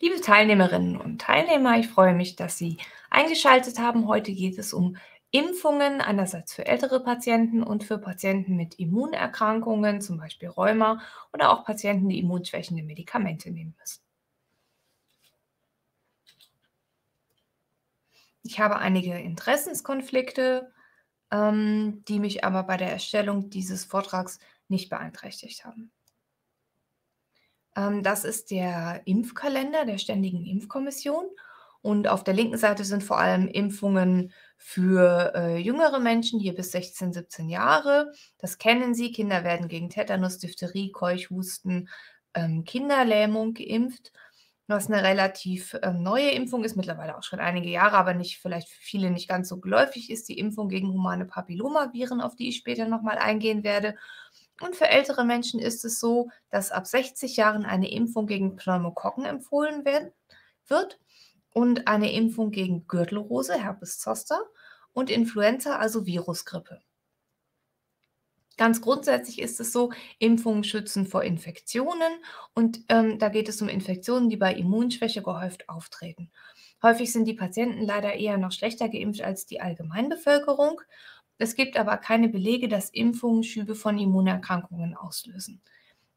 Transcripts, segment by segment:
Liebe Teilnehmerinnen und Teilnehmer, ich freue mich, dass Sie eingeschaltet haben. Heute geht es um Impfungen, einerseits für ältere Patienten und für Patienten mit Immunerkrankungen, zum Beispiel Rheuma oder auch Patienten, die immunschwächende Medikamente nehmen müssen. Ich habe einige Interessenskonflikte, ähm, die mich aber bei der Erstellung dieses Vortrags nicht beeinträchtigt haben. Ähm, das ist der Impfkalender der Ständigen Impfkommission. Und auf der linken Seite sind vor allem Impfungen für äh, jüngere Menschen, hier bis 16, 17 Jahre. Das kennen Sie. Kinder werden gegen Tetanus, Diphtherie, Keuchhusten, ähm, Kinderlähmung geimpft. Was eine relativ äh, neue Impfung ist, mittlerweile auch schon einige Jahre, aber nicht vielleicht für viele nicht ganz so geläufig ist, die Impfung gegen humane Papillomaviren, auf die ich später nochmal eingehen werde. Und für ältere Menschen ist es so, dass ab 60 Jahren eine Impfung gegen Pneumokokken empfohlen werden, wird und eine Impfung gegen Gürtelrose, Herpes zoster und Influenza, also Virusgrippe. Ganz grundsätzlich ist es so, Impfungen schützen vor Infektionen und ähm, da geht es um Infektionen, die bei Immunschwäche gehäuft auftreten. Häufig sind die Patienten leider eher noch schlechter geimpft als die Allgemeinbevölkerung es gibt aber keine Belege, dass Impfungen Schübe von Immunerkrankungen auslösen.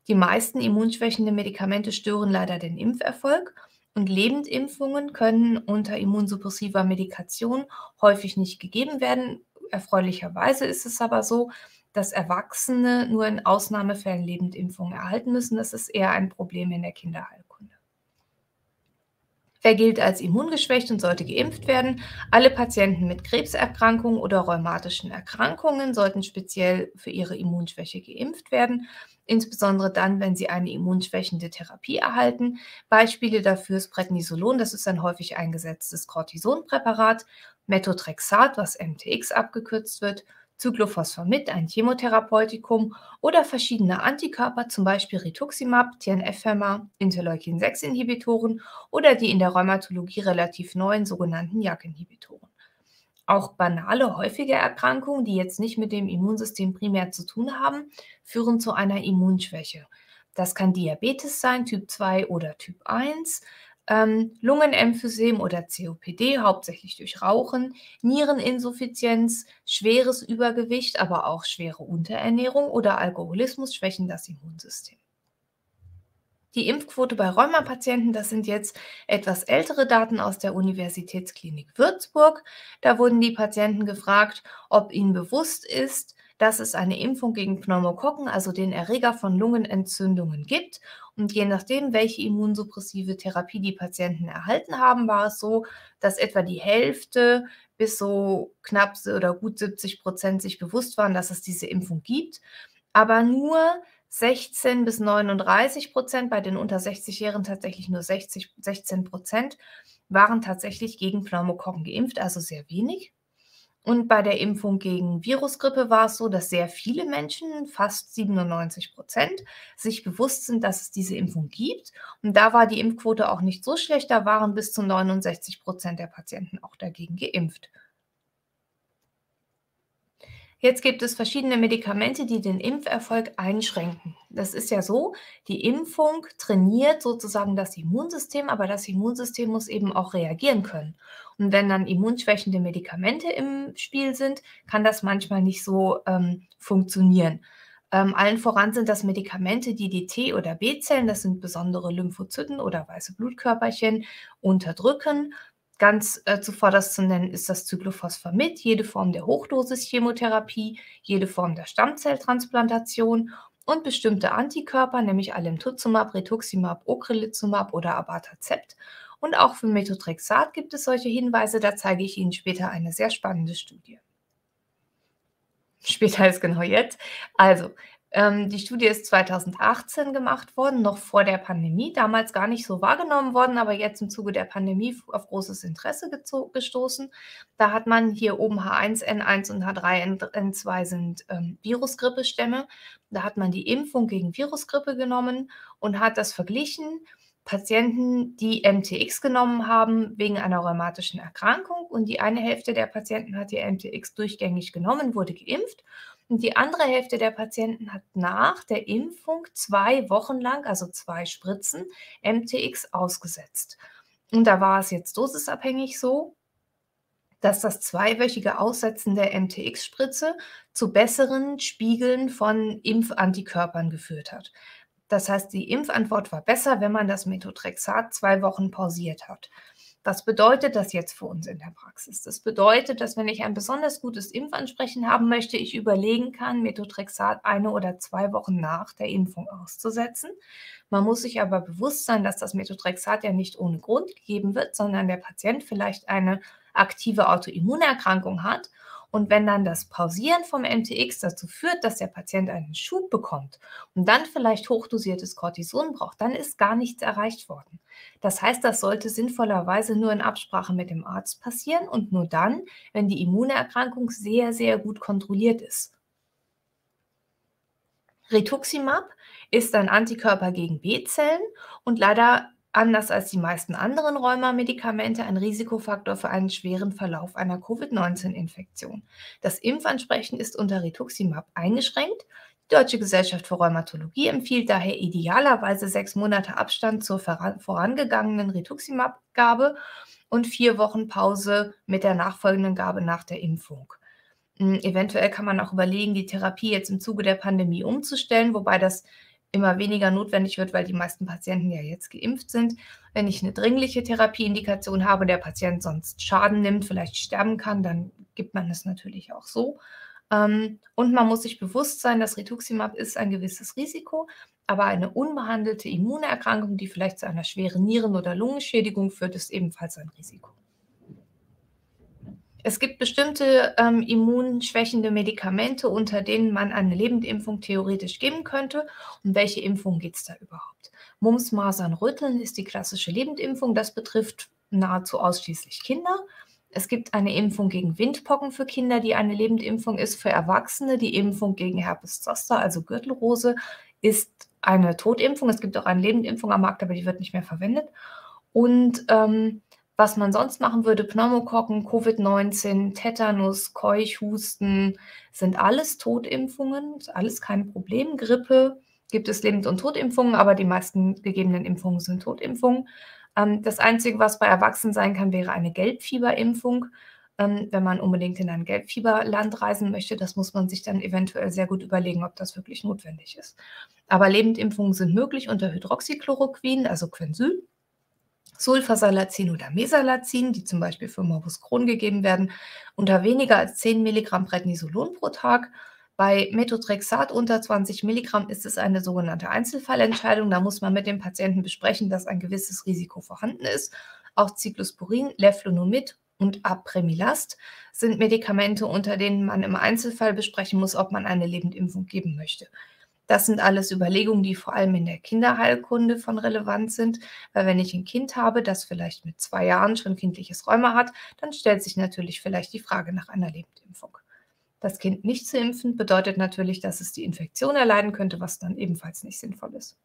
Die meisten immunschwächende Medikamente stören leider den Impferfolg und Lebendimpfungen können unter immunsuppressiver Medikation häufig nicht gegeben werden. Erfreulicherweise ist es aber so, dass Erwachsene nur in Ausnahmefällen Lebendimpfungen erhalten müssen. Das ist eher ein Problem in der Kinderheilkunde. Wer gilt als immungeschwächt und sollte geimpft werden? Alle Patienten mit Krebserkrankungen oder rheumatischen Erkrankungen sollten speziell für ihre Immunschwäche geimpft werden, insbesondere dann, wenn sie eine immunschwächende Therapie erhalten. Beispiele dafür ist Prednisolon, das ist ein häufig eingesetztes Cortisonpräparat, Methotrexat, was MTX abgekürzt wird, Cyclophosphamid, ein Chemotherapeutikum oder verschiedene Antikörper, zum Beispiel Rituximab, TNF-Hämmer, Interleukin-6-Inhibitoren oder die in der Rheumatologie relativ neuen sogenannten JAK-Inhibitoren. Auch banale, häufige Erkrankungen, die jetzt nicht mit dem Immunsystem primär zu tun haben, führen zu einer Immunschwäche. Das kann Diabetes sein, Typ 2 oder Typ 1, ähm, Lungenemphysem oder COPD, hauptsächlich durch Rauchen, Niereninsuffizienz, schweres Übergewicht, aber auch schwere Unterernährung oder Alkoholismus schwächen das Immunsystem. Die Impfquote bei Rheumapatienten, das sind jetzt etwas ältere Daten aus der Universitätsklinik Würzburg. Da wurden die Patienten gefragt, ob ihnen bewusst ist, dass es eine Impfung gegen Pneumokokken, also den Erreger von Lungenentzündungen gibt. Und je nachdem, welche immunsuppressive Therapie die Patienten erhalten haben, war es so, dass etwa die Hälfte bis so knapp oder gut 70 Prozent sich bewusst waren, dass es diese Impfung gibt. Aber nur 16 bis 39 Prozent, bei den unter 60-Jährigen tatsächlich nur 60, 16 Prozent, waren tatsächlich gegen Pneumokokken geimpft, also sehr wenig. Und bei der Impfung gegen Virusgrippe war es so, dass sehr viele Menschen, fast 97 Prozent, sich bewusst sind, dass es diese Impfung gibt. Und da war die Impfquote auch nicht so schlecht, da waren bis zu 69 Prozent der Patienten auch dagegen geimpft. Jetzt gibt es verschiedene Medikamente, die den Impferfolg einschränken. Das ist ja so, die Impfung trainiert sozusagen das Immunsystem, aber das Immunsystem muss eben auch reagieren können. Und wenn dann immunschwächende Medikamente im Spiel sind, kann das manchmal nicht so ähm, funktionieren. Ähm, allen voran sind das Medikamente, die die T- oder B-Zellen, das sind besondere Lymphozyten oder weiße Blutkörperchen, unterdrücken Ganz äh, zuvorderst zu nennen ist das Cyclophosphamid, jede Form der Hochdosis-Chemotherapie, jede Form der Stammzelltransplantation und bestimmte Antikörper, nämlich Alemtuzumab, Rituximab, Ocrelizumab oder Abatacept. Und auch für Methotrexat gibt es solche Hinweise, da zeige ich Ihnen später eine sehr spannende Studie. Später ist genau jetzt. Also, ähm, die Studie ist 2018 gemacht worden, noch vor der Pandemie, damals gar nicht so wahrgenommen worden, aber jetzt im Zuge der Pandemie auf großes Interesse gestoßen. Da hat man hier oben H1N1 und H3N2 sind ähm, Virusgrippestämme. Da hat man die Impfung gegen Virusgrippe genommen und hat das verglichen. Patienten, die MTX genommen haben wegen einer rheumatischen Erkrankung und die eine Hälfte der Patienten hat die MTX durchgängig genommen, wurde geimpft Und die andere Hälfte der Patienten hat nach der Impfung zwei Wochen lang, also zwei Spritzen, MTX ausgesetzt. Und da war es jetzt dosisabhängig so, dass das zweiwöchige Aussetzen der MTX-Spritze zu besseren Spiegeln von Impfantikörpern geführt hat. Das heißt, die Impfantwort war besser, wenn man das Methotrexat zwei Wochen pausiert hat. Was bedeutet das jetzt für uns in der Praxis? Das bedeutet, dass wenn ich ein besonders gutes Impfansprechen haben möchte, ich überlegen kann, Methotrexat eine oder zwei Wochen nach der Impfung auszusetzen. Man muss sich aber bewusst sein, dass das Methotrexat ja nicht ohne Grund gegeben wird, sondern der Patient vielleicht eine aktive Autoimmunerkrankung hat und wenn dann das Pausieren vom MTX dazu führt, dass der Patient einen Schub bekommt und dann vielleicht hochdosiertes Cortison braucht, dann ist gar nichts erreicht worden. Das heißt, das sollte sinnvollerweise nur in Absprache mit dem Arzt passieren und nur dann, wenn die Immunerkrankung sehr, sehr gut kontrolliert ist. Rituximab ist ein Antikörper gegen B-Zellen und leider anders als die meisten anderen Rheumamedikamente ein Risikofaktor für einen schweren Verlauf einer Covid-19-Infektion. Das Impfansprechen ist unter Rituximab eingeschränkt. Die Deutsche Gesellschaft für Rheumatologie empfiehlt daher idealerweise sechs Monate Abstand zur vorangegangenen Rituximab-Gabe und vier Wochen Pause mit der nachfolgenden Gabe nach der Impfung. Hm, eventuell kann man auch überlegen, die Therapie jetzt im Zuge der Pandemie umzustellen, wobei das immer weniger notwendig wird, weil die meisten Patienten ja jetzt geimpft sind. Wenn ich eine dringliche Therapieindikation habe, der Patient sonst Schaden nimmt, vielleicht sterben kann, dann gibt man es natürlich auch so. Ähm, und man muss sich bewusst sein, dass Rituximab ist ein gewisses Risiko, aber eine unbehandelte Immunerkrankung, die vielleicht zu einer schweren Nieren- oder Lungenschädigung führt, ist ebenfalls ein Risiko. Es gibt bestimmte ähm, immunschwächende Medikamente, unter denen man eine Lebendimpfung theoretisch geben könnte. Um welche Impfung geht es da überhaupt? Mumps, Masern, Rütteln ist die klassische Lebendimpfung. Das betrifft nahezu ausschließlich Kinder. Es gibt eine Impfung gegen Windpocken für Kinder, die eine Lebendimpfung ist. Für Erwachsene die Impfung gegen Herpes Zoster, also Gürtelrose, ist eine Totimpfung. Es gibt auch eine Lebendimpfung am Markt, aber die wird nicht mehr verwendet. Und ähm, was man sonst machen würde, Pneumokokken, Covid-19, Tetanus, Keuchhusten, sind alles Totimpfungen, alles kein Problem. Grippe gibt es Lebend- und Totimpfungen, aber die meisten gegebenen Impfungen sind Totimpfungen. Ähm, das Einzige, was bei Erwachsenen sein kann, wäre eine Gelbfieberimpfung. Ähm, wenn man unbedingt in ein Gelbfieberland reisen möchte, das muss man sich dann eventuell sehr gut überlegen, ob das wirklich notwendig ist. Aber Lebendimpfungen sind möglich unter Hydroxychloroquin, also Quensyl. Sulfasalazin oder Mesalazin, die zum Beispiel für Morbus Crohn gegeben werden, unter weniger als 10 Milligramm Prednisolon pro Tag. Bei Methotrexat unter 20 Milligramm ist es eine sogenannte Einzelfallentscheidung. Da muss man mit dem Patienten besprechen, dass ein gewisses Risiko vorhanden ist. Auch Cyclosporin, Leflunomid und Apremilast sind Medikamente, unter denen man im Einzelfall besprechen muss, ob man eine Lebendimpfung geben möchte. Das sind alles Überlegungen, die vor allem in der Kinderheilkunde von Relevanz sind, weil wenn ich ein Kind habe, das vielleicht mit zwei Jahren schon kindliches Rheuma hat, dann stellt sich natürlich vielleicht die Frage nach einer Lebendimpfung. Das Kind nicht zu impfen bedeutet natürlich, dass es die Infektion erleiden könnte, was dann ebenfalls nicht sinnvoll ist.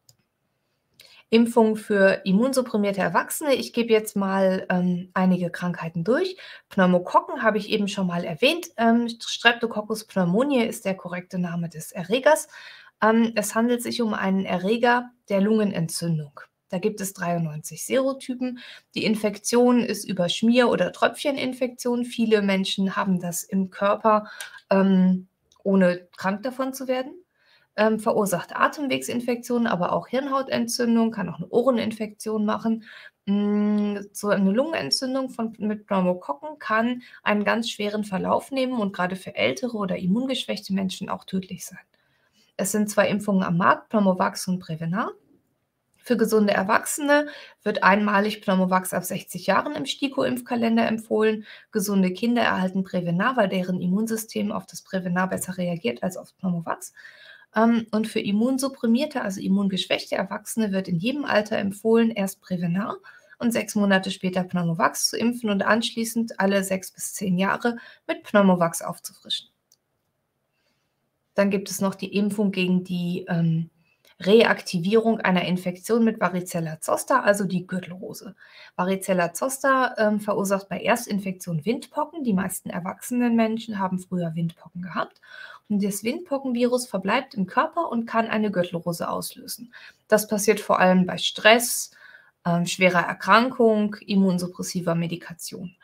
Impfung für immunsupprimierte Erwachsene. Ich gebe jetzt mal ähm, einige Krankheiten durch. Pneumokokken habe ich eben schon mal erwähnt. Ähm, Streptococcus pneumoniae ist der korrekte Name des Erregers. Ähm, es handelt sich um einen Erreger der Lungenentzündung. Da gibt es 93 Serotypen. Die Infektion ist über Schmier- oder Tröpfcheninfektion. Viele Menschen haben das im Körper, ähm, ohne krank davon zu werden. Ähm, verursacht Atemwegsinfektionen, aber auch Hirnhautentzündung, kann auch eine Ohreninfektion machen. Mm, so eine Lungenentzündung von, mit Pneumokokken kann einen ganz schweren Verlauf nehmen und gerade für ältere oder immungeschwächte Menschen auch tödlich sein. Es sind zwei Impfungen am Markt, Pneumovax und Prevenar. Für gesunde Erwachsene wird einmalig Pneumovax ab 60 Jahren im STIKO-Impfkalender empfohlen. Gesunde Kinder erhalten Prevenar, weil deren Immunsystem auf das Prevenar besser reagiert als auf Pneumovax. Ähm, und für immunsupprimierte, also immungeschwächte Erwachsene wird in jedem Alter empfohlen, erst Prevenar und sechs Monate später Pneumovax zu impfen und anschließend alle sechs bis zehn Jahre mit Pneumovax aufzufrischen. Dann gibt es noch die Impfung gegen die ähm, Reaktivierung einer Infektion mit Varicella zoster, also die Gürtelrose. Varicella zoster ähm, verursacht bei Erstinfektion Windpocken. Die meisten erwachsenen Menschen haben früher Windpocken gehabt. Und das Windpockenvirus verbleibt im Körper und kann eine Gürtelrose auslösen. Das passiert vor allem bei Stress, ähm, schwerer Erkrankung, immunsuppressiver Medikation.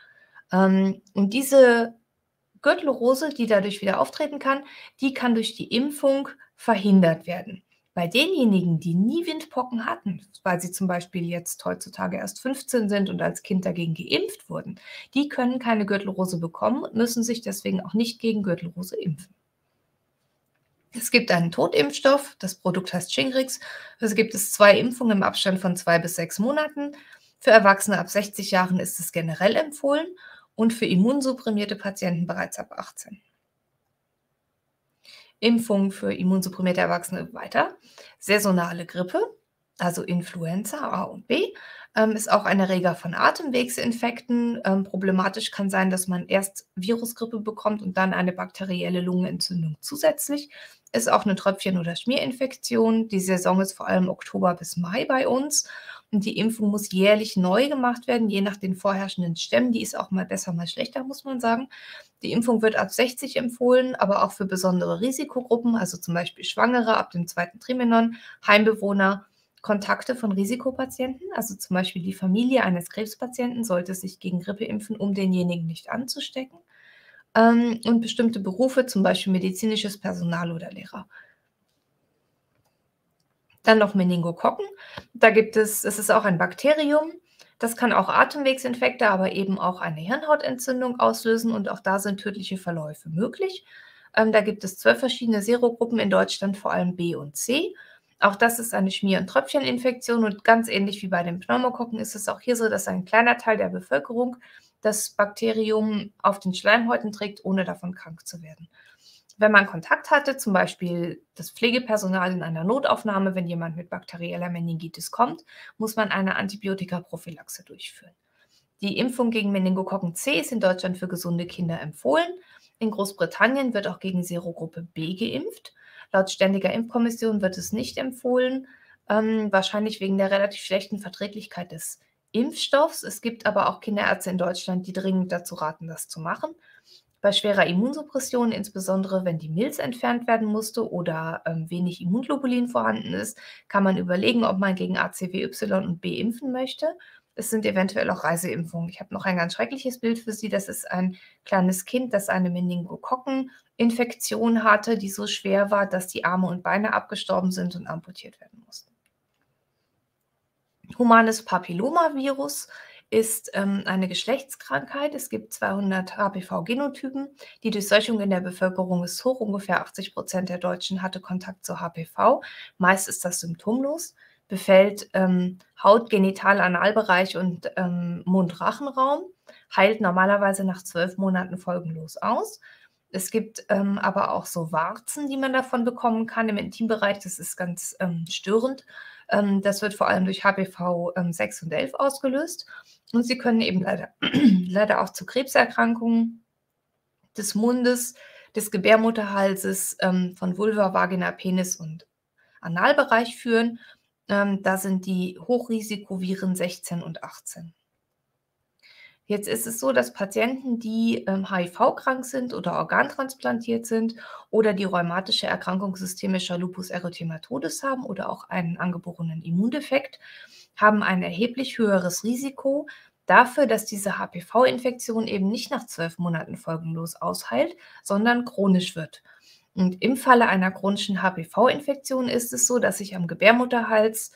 Ähm, und diese Gürtelrose, die dadurch wieder auftreten kann, die kann durch die Impfung verhindert werden. Bei denjenigen, die nie Windpocken hatten, weil sie zum Beispiel jetzt heutzutage erst 15 sind und als Kind dagegen geimpft wurden, die können keine Gürtelrose bekommen und müssen sich deswegen auch nicht gegen Gürtelrose impfen. Es gibt einen Totimpfstoff, das Produkt heißt Shingrix. Also gibt es zwei Impfungen im Abstand von zwei bis sechs Monaten. Für Erwachsene ab 60 Jahren ist es generell empfohlen und für immunsupprimierte Patienten bereits ab 18. Impfung für immunsupprimierte Erwachsene weiter. Saisonale Grippe, also Influenza A und B, ähm, ist auch ein Erreger von Atemwegsinfekten. Ähm, problematisch kann sein, dass man erst Virusgrippe bekommt und dann eine bakterielle Lungenentzündung zusätzlich. Ist auch eine Tröpfchen- oder Schmierinfektion. Die Saison ist vor allem Oktober bis Mai bei uns. Die Impfung muss jährlich neu gemacht werden, je nach den vorherrschenden Stämmen. Die ist auch mal besser, mal schlechter, muss man sagen. Die Impfung wird ab 60 empfohlen, aber auch für besondere Risikogruppen, also zum Beispiel Schwangere ab dem zweiten Trimenon, Heimbewohner, Kontakte von Risikopatienten, also zum Beispiel die Familie eines Krebspatienten sollte sich gegen Grippe impfen, um denjenigen nicht anzustecken. Ähm, und bestimmte Berufe, zum Beispiel medizinisches Personal oder Lehrer. Dann noch Meningokokken. Da gibt es, es ist auch ein Bakterium. Das kann auch Atemwegsinfekte, aber eben auch eine Hirnhautentzündung auslösen und auch da sind tödliche Verläufe möglich. Ähm, da gibt es zwölf verschiedene Serogruppen in Deutschland, vor allem B und C. Auch das ist eine Schmier- und Tröpfcheninfektion und ganz ähnlich wie bei den Pneumokokken ist es auch hier so, dass ein kleiner Teil der Bevölkerung das Bakterium auf den Schleimhäuten trägt, ohne davon krank zu werden wenn man Kontakt hatte, zum Beispiel das Pflegepersonal in einer Notaufnahme, wenn jemand mit bakterieller Meningitis kommt, muss man eine Antibiotikaprophylaxe durchführen. Die Impfung gegen Meningokokken C ist in Deutschland für gesunde Kinder empfohlen. In Großbritannien wird auch gegen Serogruppe B geimpft. Laut Ständiger Impfkommission wird es nicht empfohlen, ähm, wahrscheinlich wegen der relativ schlechten Verträglichkeit des Impfstoffs. Es gibt aber auch Kinderärzte in Deutschland, die dringend dazu raten, das zu machen. Bei schwerer Immunsuppression, insbesondere wenn die Milz entfernt werden musste oder ähm, wenig Immunglobulin vorhanden ist, kann man überlegen, ob man gegen ACWY und B impfen möchte. Es sind eventuell auch Reiseimpfungen. Ich habe noch ein ganz schreckliches Bild für Sie. Das ist ein kleines Kind, das eine Meningokokkeninfektion hatte, die so schwer war, dass die Arme und Beine abgestorben sind und amputiert werden mussten. Humanes Papillomavirus ist ähm, eine Geschlechtskrankheit. Es gibt 200 HPV-Genotypen. Die Durchseuchung in der Bevölkerung ist hoch. Ungefähr 80 Prozent der Deutschen hatte Kontakt zu HPV. Meist ist das symptomlos, befällt ähm, Haut, Genital, Analbereich und ähm, Mund-Rachenraum, heilt normalerweise nach zwölf Monaten folgenlos aus. Es gibt ähm, aber auch so Warzen, die man davon bekommen kann im Intimbereich. Das ist ganz ähm, störend. Ähm, das wird vor allem durch HPV 6 ähm, und 11 ausgelöst. Und sie können eben leider, leider auch zu Krebserkrankungen des Mundes, des Gebärmutterhalses, ähm, von Vulva, Vagina, Penis und Analbereich führen. Ähm, da sind die Hochrisikoviren 16 und 18. Jetzt ist es so, dass Patienten, die ähm, HIV-krank sind oder organtransplantiert sind oder die rheumatische Erkrankung systemischer Lupus erythematodes haben oder auch einen angeborenen Immundefekt, haben ein erheblich höheres Risiko dafür, dass diese HPV-Infektion eben nicht nach zwölf Monaten folgenlos ausheilt, sondern chronisch wird. Und im Falle einer chronischen HPV-Infektion ist es so, dass sich am Gebärmutterhals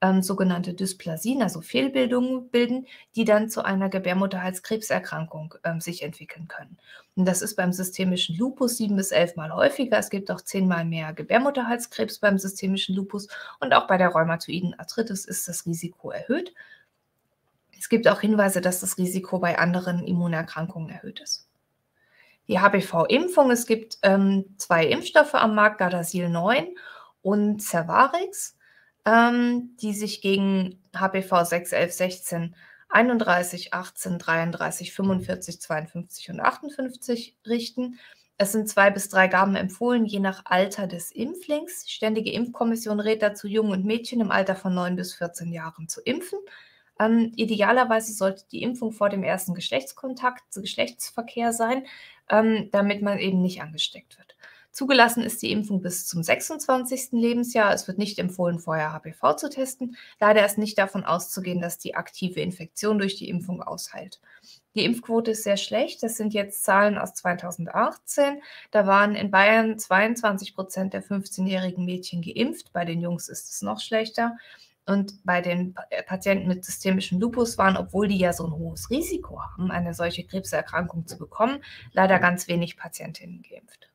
ähm, sogenannte Dysplasien, also Fehlbildungen bilden, die dann zu einer Gebärmutterhalskrebserkrankung ähm, sich entwickeln können. Und das ist beim systemischen Lupus sieben bis elfmal häufiger. Es gibt auch zehnmal mehr Gebärmutterhalskrebs beim systemischen Lupus und auch bei der rheumatoiden Arthritis ist das Risiko erhöht. Es gibt auch Hinweise, dass das Risiko bei anderen Immunerkrankungen erhöht ist. Die HPV-Impfung, es gibt ähm, zwei Impfstoffe am Markt, Gardasil 9 und Cervarix ähm, die sich gegen HPV 6, 11, 16, 31, 18, 33, 45, 52 und 58 richten. Es sind zwei bis drei Gaben empfohlen, je nach Alter des Impflings. Ständige Impfkommission rät dazu, Jungen und Mädchen im Alter von 9 bis 14 Jahren zu impfen. Ähm, idealerweise sollte die Impfung vor dem ersten Geschlechtskontakt, Geschlechtsverkehr sein, ähm, damit man eben nicht angesteckt wird. Zugelassen ist die Impfung bis zum 26. Lebensjahr. Es wird nicht empfohlen, vorher HPV zu testen. Leider ist nicht davon auszugehen, dass die aktive Infektion durch die Impfung ausheilt. Die Impfquote ist sehr schlecht. Das sind jetzt Zahlen aus 2018. Da waren in Bayern 22 Prozent der 15-jährigen Mädchen geimpft. Bei den Jungs ist es noch schlechter. Und bei den äh, Patienten mit systemischem Lupus waren, obwohl die ja so ein hohes Risiko haben, eine solche Krebserkrankung zu bekommen, leider ganz wenig Patientinnen geimpft.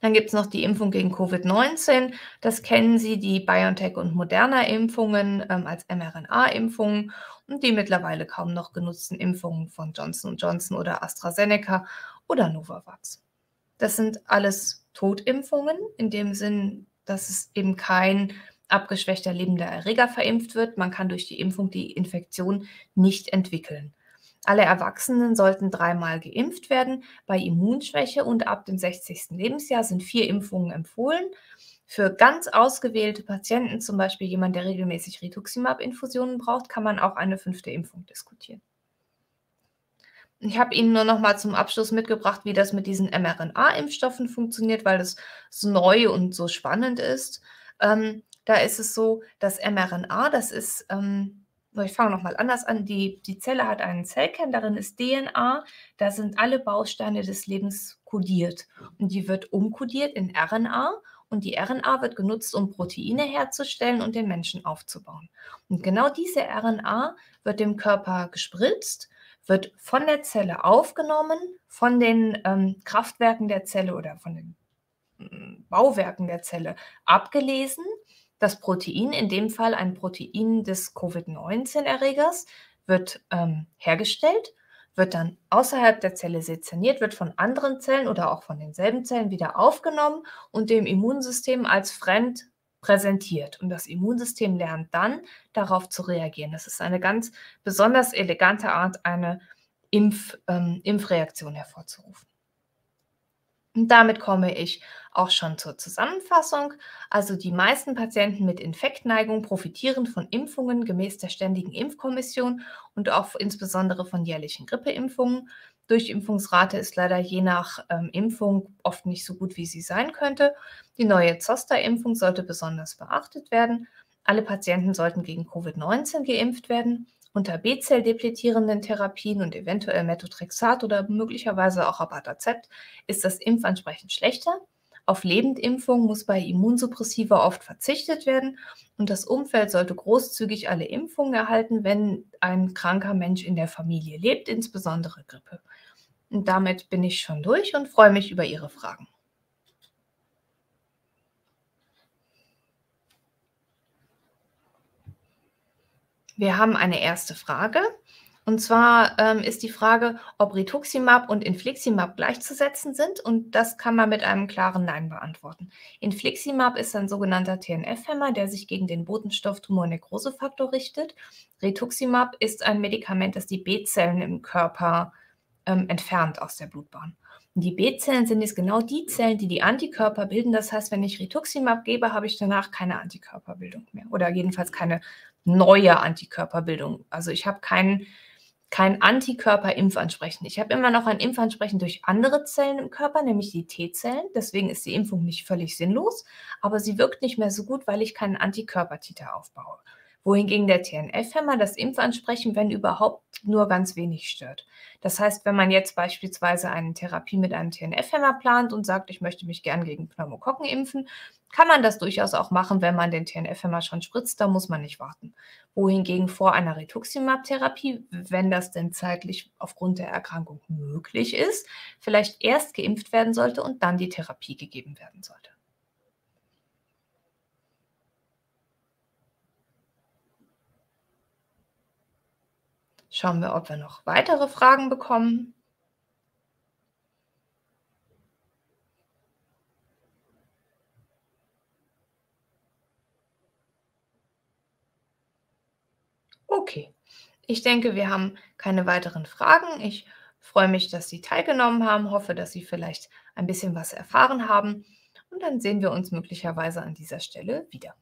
Dann gibt es noch die Impfung gegen Covid-19. Das kennen Sie, die BioNTech und Moderna-Impfungen ähm, als mRNA-Impfungen und die mittlerweile kaum noch genutzten Impfungen von Johnson Johnson oder AstraZeneca oder Novavax. Das sind alles Totimpfungen, in dem Sinn, dass es eben kein abgeschwächter lebender Erreger verimpft wird. Man kann durch die Impfung die Infektion nicht entwickeln. Alle Erwachsenen sollten dreimal geimpft werden. Bei Immunschwäche und ab dem 60. Lebensjahr sind vier Impfungen empfohlen. Für ganz ausgewählte Patienten, zum Beispiel jemand, der regelmäßig Rituximab-Infusionen braucht, kann man auch eine fünfte Impfung diskutieren. Ich habe Ihnen nur noch mal zum Abschluss mitgebracht, wie das mit diesen mRNA-Impfstoffen funktioniert, weil das so neu und so spannend ist. Ähm, da ist es so, dass mRNA, das ist, ähm, ich fange nochmal anders an, die, die Zelle hat einen Zellkern, darin ist DNA, da sind alle Bausteine des Lebens kodiert. Und die wird umkodiert in RNA und die RNA wird genutzt, um Proteine herzustellen und den Menschen aufzubauen. Und genau diese RNA wird dem Körper gespritzt, wird von der Zelle aufgenommen, von den ähm, Kraftwerken der Zelle oder von den äh, Bauwerken der Zelle abgelesen das Protein, in dem Fall ein Protein des Covid-19-Erregers, wird ähm, hergestellt, wird dann außerhalb der Zelle sezerniert, wird von anderen Zellen oder auch von denselben Zellen wieder aufgenommen und dem Immunsystem als fremd präsentiert. Und das Immunsystem lernt dann darauf zu reagieren. Das ist eine ganz besonders elegante Art, eine Impf, ähm, Impfreaktion hervorzurufen. Und damit komme ich auch schon zur Zusammenfassung. Also die meisten Patienten mit Infektneigung profitieren von Impfungen gemäß der Ständigen Impfkommission und auch insbesondere von jährlichen Grippeimpfungen. Durchimpfungsrate ist leider je nach ähm, Impfung oft nicht so gut, wie sie sein könnte. Die neue Zoster-Impfung sollte besonders beachtet werden. Alle Patienten sollten gegen Covid-19 geimpft werden. Unter B-Zell-depletierenden Therapien und eventuell Methotrexat oder möglicherweise auch Abatacept ist das Impfansprechen schlechter. Auf Lebendimpfung muss bei Immunsuppressiva oft verzichtet werden und das Umfeld sollte großzügig alle Impfungen erhalten, wenn ein kranker Mensch in der Familie lebt, insbesondere Grippe. Und damit bin ich schon durch und freue mich über Ihre Fragen. Wir haben eine erste Frage. Und zwar ähm, ist die Frage, ob Rituximab und Infliximab gleichzusetzen sind. Und das kann man mit einem klaren Nein beantworten. Infliximab ist ein sogenannter TNF-Hämmer, der sich gegen den Botenstoff Tumornekrosefaktor richtet. Rituximab ist ein Medikament, das die B-Zellen im Körper ähm, entfernt aus der Blutbahn. Die B-Zellen sind jetzt genau die Zellen, die die Antikörper bilden. Das heißt, wenn ich Rituximab gebe, habe ich danach keine Antikörperbildung mehr oder jedenfalls keine neue Antikörperbildung. Also ich habe kein, kein Antikörperimpfansprechen. Ich habe immer noch ein Impfansprechen durch andere Zellen im Körper, nämlich die T-Zellen. Deswegen ist die Impfung nicht völlig sinnlos, aber sie wirkt nicht mehr so gut, weil ich keinen Antikörpertiter aufbaue wohingegen der TNF-Hämmer das Impfansprechen, wenn überhaupt, nur ganz wenig stört. Das heißt, wenn man jetzt beispielsweise eine Therapie mit einem TNF-Hämmer plant und sagt, ich möchte mich gern gegen Pneumokokken impfen, kann man das durchaus auch machen, wenn man den TNF-Hämmer schon spritzt, da muss man nicht warten. Wohingegen vor einer Rituximab-Therapie, wenn das denn zeitlich aufgrund der Erkrankung möglich ist, vielleicht erst geimpft werden sollte und dann die Therapie gegeben werden sollte. Schauen wir, ob wir noch weitere Fragen bekommen. Okay, ich denke, wir haben keine weiteren Fragen. Ich freue mich, dass Sie teilgenommen haben, hoffe, dass Sie vielleicht ein bisschen was erfahren haben und dann sehen wir uns möglicherweise an dieser Stelle wieder.